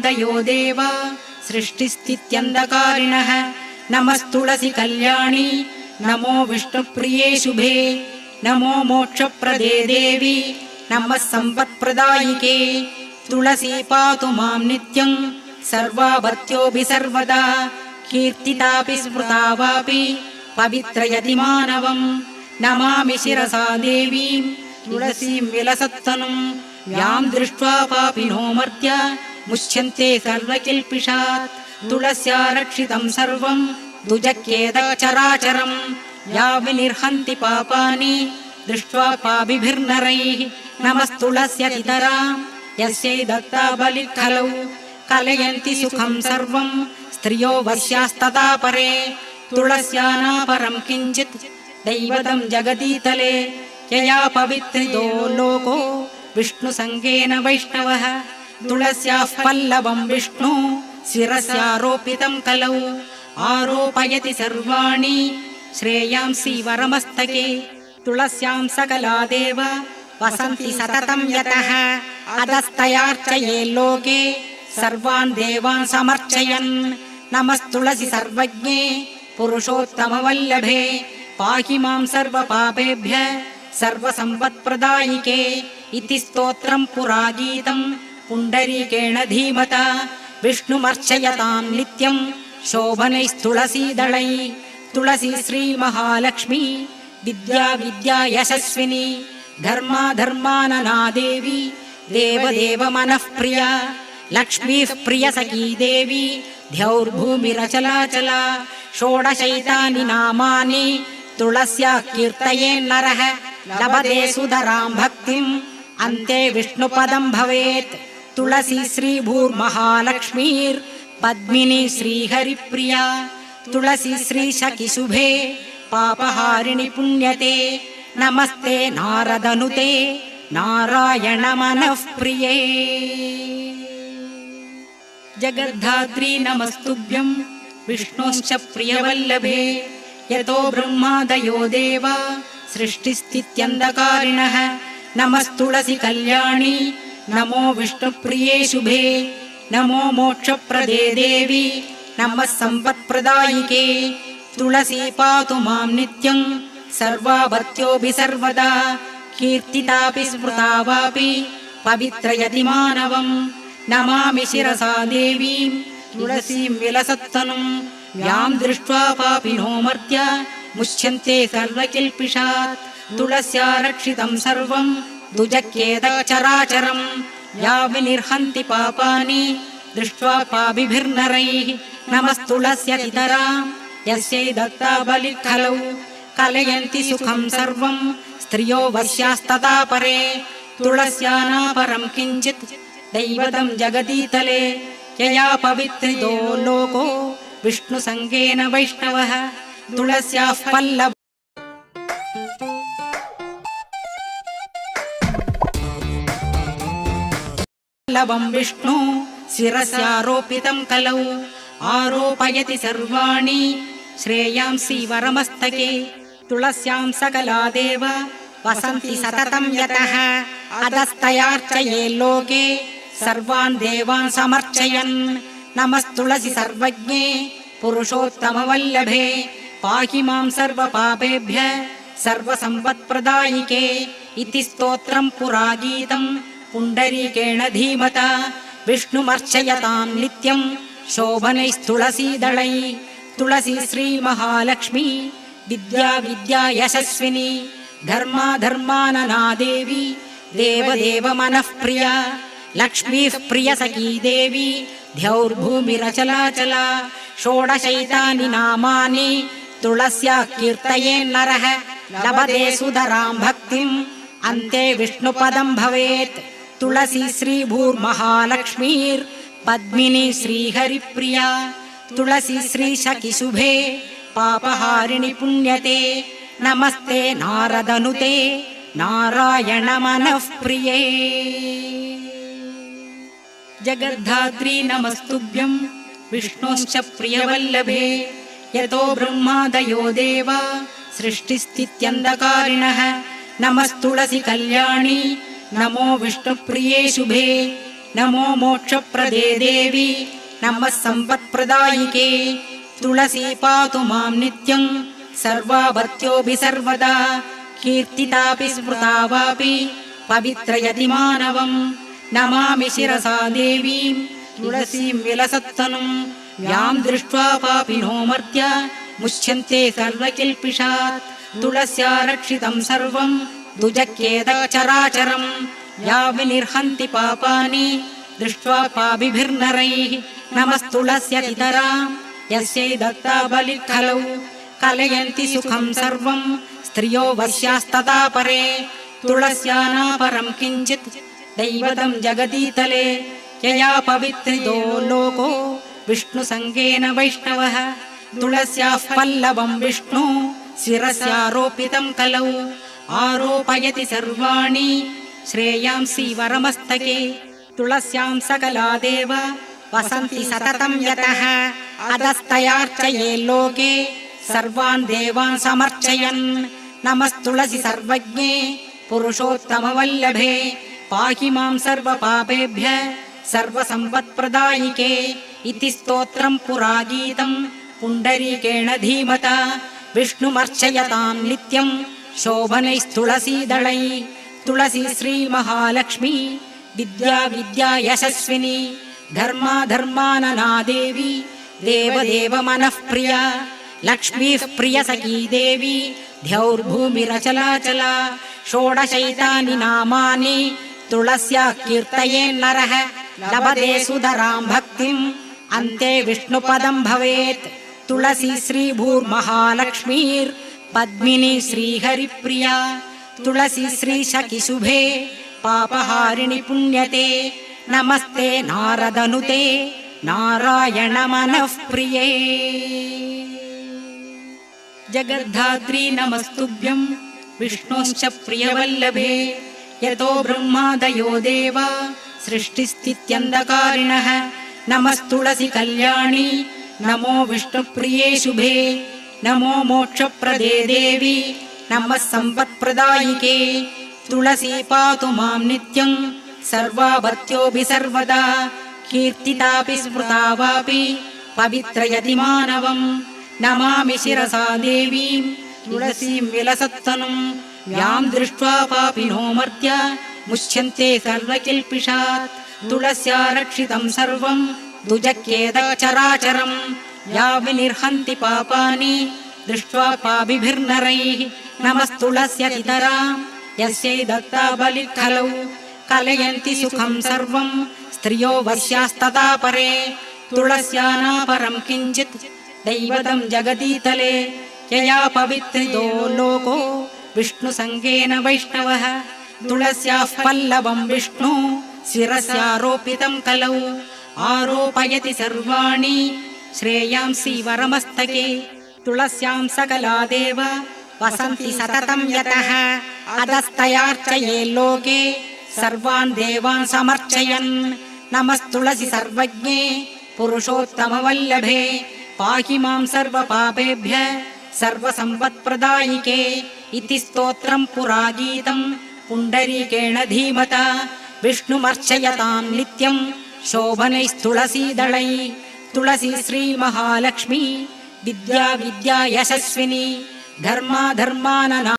दयो देव। सृष्टिस्थित्यन्धकारिणः। नमस्तुलसि कल्याणि। नमो विष्णुप्रिये शुभे। नमो मोक्षप्रदे देवी। नमः सम्पत्प्रदायिके। तुलसी पातु माम् नित्यम् सर्वाभर्त्योऽपि सर्वदा। कीर्तितापि स्मृता वापि पवित्रयति मानवम् नमामि शिरसा देवीम् तुलसीम् विलसत्तनुम् याम् दृष्ट्वा पापिनो मर्त्य मुच्यन्ते सर्वकिल्पिषात् तुलस्या रक्षितम् सर्वम् दुजक्येतचराचरम् या विनिर्हन्ति पापानि दृष्ट्वा पापिभिर्नरैः नमस्तुलस्यतितराम् यस्यै दत्ता बलि खलौ कलयन्ति सुखम् सर्वम् स्त्रियो वश्यास्तदा परे। तुलस्यानापरम् किञ्चित् दैवतम् जगदीतले। यया पवित्रितो लोको विष्णुसङ्गेन वैष्णवः तुलस्याः पल्लवम् विष्णु शिरस्यारोपितम् कलौ। आरोपयति सर्वाणि श्रेयांसि वरमस्तके तुलस्याम् सकला देव वसन्ति सततम् यतः। अधस्तयार्चये लोके सर्वान् देवान् समर्चयन्। नमस्तुलसि सर्वज्ञे पुरुषोत्तमवल्लभे। पाहि माम् सर्वपापेभ्य सर्वसम्पत्प्रदायिके। इति स्तोत्रम् पुरा गीतम् पुण्डरीकेण धीमता। विष्णुमर्चयताम् नित्यम् शोभनैस्तुलसीदळै तुलसी श्रीमहालक्ष्मी विद्या विद्या यशस्विनी धर्मा धर्मानना देवी देवदेव मनः प्रिया लक्ष्मीः प्रियसखी देवी ध्यौर्भूमिरचलाचला षोडशैतानि नामानि तुलस्या कीर्तयेन्नरः लभते सुधराम् भक्तिम् अन्ते विष्णुपदम् भवेत् तुलसी श्रीभूर्महालक्ष्मीर् पद्मिनी श्रीहरिप्रिया तुलसी श्रीशकिशुभे पापहारिणि पुण्यते नमस्ते नारदनुते नारायण मनः प्रिये। जगद्धात्री नमस्तुभ्यम् विष्णोश्च प्रियवल्लभे यतो ब्रह्मादयो देव सृष्टिस्थित्यन्धकारिणः नमस्तुलसि कल्याणि नमो विष्णुप्रिये शुभे नमो मोक्षप्रदे देवी नमः सम्पत्प्रदायिके तुलसी पातु माम् नित्यम् सर्वाभर्त्योऽपि सर्वदा कीर्तितापि स्मृता वापि पवित्रयति मानवम् नमामि शिरसा देवीम् तुलसीम् विलसत्तनुम् याम् दृष्ट्वा पापिनो मर्त्य मुच्यन्ते सर्वकिल्पिषात् तुलस्या रक्षितम् सर्वम् दुजक्येतचराचरम् या विनिर्हन्ति पापानि दृष्ट्वा पापिभिर्नरैः नमस्तुलस्यतितराम् यस्यै दत्ता बलि खलौ कलयन्ति सुखम् सर्वम्। स्त्रियो वश्यास्तदा परे तुलस्यानापरम् किञ्चित्। दैवतम् जगदीतले यया पवित्रितो लोको। विष्णुसङ्गेन वैष्णवः तुलस्याः पल्लव पल्लवम् विष्णु शिरस्यारोपितम् कलौ। आरोपयति सर्वाणि श्रेयांसि वरमस्तके। तुलस्याम् सकला देव वसन्ति सततम् यतः। अधस्तयार्चये लोके सर्वान् देवान् समर्चयन्। नमस्तुलसि सर्वज्ञे पुरुषोत्तमवल्लभे। पाहि माम् सर्वपापेभ्य सर्वसम्पत्प्रदायिके। इति स्तोत्रम् पुरा गीतम् पुण्डरीकेण धीमता विष्णुमर्चयताम् नित्यम् शोभनैस्तुलसीदळै तुलसी श्रीमहालक्ष्मी विद्या विद्या यशस्विनी धर्मा धर्मानना देवी देवदेव मनः प्रिया लक्ष्मीः प्रियसखी देवी ध्यौर्भूमिरचलाचला षोडशैतानि नामानि तुलस्या कीर्तयेन्नरः लभते सुधराम् भक्तिम् अन्ते विष्णुपदम् भवेत् तुलसी श्रीभूर्महालक्ष्मीर् पद्मिनी श्रीहरिप्रिया तुलसी श्रीशकिशुभे पापहारिणि पुण्यते नमस्ते नारदनुते नारायण मनः प्रिये। जगद्धात्री नमस्तुभ्यम् विष्णोश्च प्रियवल्लभे यतो ब्रह्मादयो देव सृष्टिस्थित्यन्धकारिणः नमस्तुलसि कल्याणि नमो विष्णुप्रिये शुभे नमो मोक्षप्रदे देवी नमः सम्पत्प्रदायिके तुलसी पातु माम् नित्यम् सर्वाभर्त्योऽपि सर्वदा कीर्तितापि स्मृता वापि पवित्रयति मानवम् नमामि शिरसा देवीम् तुलसीम् विलसत्तनुम् याम् दृष्ट्वा पापिनो मर्त्य मुच्यन्ते सर्वकिल्पिषात् तुलस्या रक्षितम् सर्वम् दुजक्येद चराचरम् या विनिर्हन्ति पापानि दृष्ट्वा पापिभिर्नरैः नमस्तुलस्यतितराम् यस्यै दत्ता बलि खलौ कलयन्ति सुखम् सर्वम् स्त्रियो वश्यास्तदा परे। तुलस्यानापरम् किञ्चित् दैवतम् जगदीतले यया पवित्रितो लोको विष्णुसङ्गेन वैष्णवः। तुलस्याः पल्लवम् विष्णु शिरस्यारोपितम् कलौ आरोपयति सर्वाणि। श्रेयांसि वरमस्तके तुलस्याम् सकला देव वसन्ति सततम् यतः। अधस्तयार्चये लोके सर्वान् देवान् समर्चयन्। नमस्तुलसि सर्वज्ञे पुरुषोत्तमवल्लभे। पाहि माम् सर्वपापेभ्य सर्वसम्पत्प्रदायिके। इति स्तोत्रम् पुरा गीतम् पुण्डरीकेण धीमता। विष्णुमर्चयताम् नित्यम् शोभनैस्तुलसीदळै तुलसी श्रीमहालक्ष्मी विद्या विद्या यशस्विनी धर्मा धर्मानना देवी देवदेव मनः प्रिया लक्ष्मीः प्रियसखी देवी ध्यौर्भूमिरचलाचला षोडशैतानि नामानि तुलस्या कीर्तयेन्नरः लभते सुधराम् भक्तिम् अन्ते विष्णुपदम् भवेत् तुलसी श्रीभूर्महालक्ष्मीर् पद्मिनी श्रीहरिप्रिया तुलसी श्रीशकिशुभे पापहारिणि पुण्यते नमस्ते नारदनुते नारायण मनः प्रिये। जगद्धात्री नमस्तुभ्यम् विष्णोश्च प्रियवल्लभे यतो ब्रह्मादयो देव सृष्टिस्थित्यन्धकारिणः नमस्तुलसि कल्याणि नमो विष्णुप्रिये शुभे नमो मोक्षप्रदे देवी नमः सम्पत्प्रदायिके तुलसी पातु माम् नित्यम् सर्वाभर्त्योऽपि सर्वदा कीर्तितापि स्मृता वापि पवित्रयति मानवम् नमामि शिरसा देवीम् तुलसीम् विलसत्तनुम् याम् दृष्ट्वा पापिनो मर्त्य मुच्यन्ते सर्वकिल्पिषात्। तुलस्या रक्षितम् सर्वम् दुजक्येद चराचरम् या विनिर्हन्ति पापानि दृष्ट्वा पापिभिर्नरैः। नमस्तुलस्यतितराम् यस्यै दत्ता बलि खलौ कलयन्ति सुखम् सर्वम् स्त्रियो वश्यास्तदा परे। तुलस्यानापरम् किञ्चित् दैवतम् जगदीतले। यया पवित्रितो लोको विष्णुसङ्गेन वैष्णवः। तुलस्याः पल्लवम् विष्णु शिरस्यारोपितम् कलौ। आरोपयति सर्वाणि श्रेयांसि वरमस्तके तुलस्याम् सकला देव वसन्ति सततम् यतः अधस्तयार्चये लोके सर्वान् देवान् समर्चयन्। नमस्तुलसि सर्वज्ञे पुरुषोत्तमवल्लभे पाहि माम् सर्वपापेभ्य सर्वसम्पत्प्रदायिके इति स्तोत्रम् पुरा गीतम् पुण्डरीकेण धीमता विष्णुमर्चयताम् नित्यम् शोभनैस्तुलसीदळै तुलसी श्रीमहालक्ष्मी विद्या विद्या यशस्विनी धर्मा धर्मानना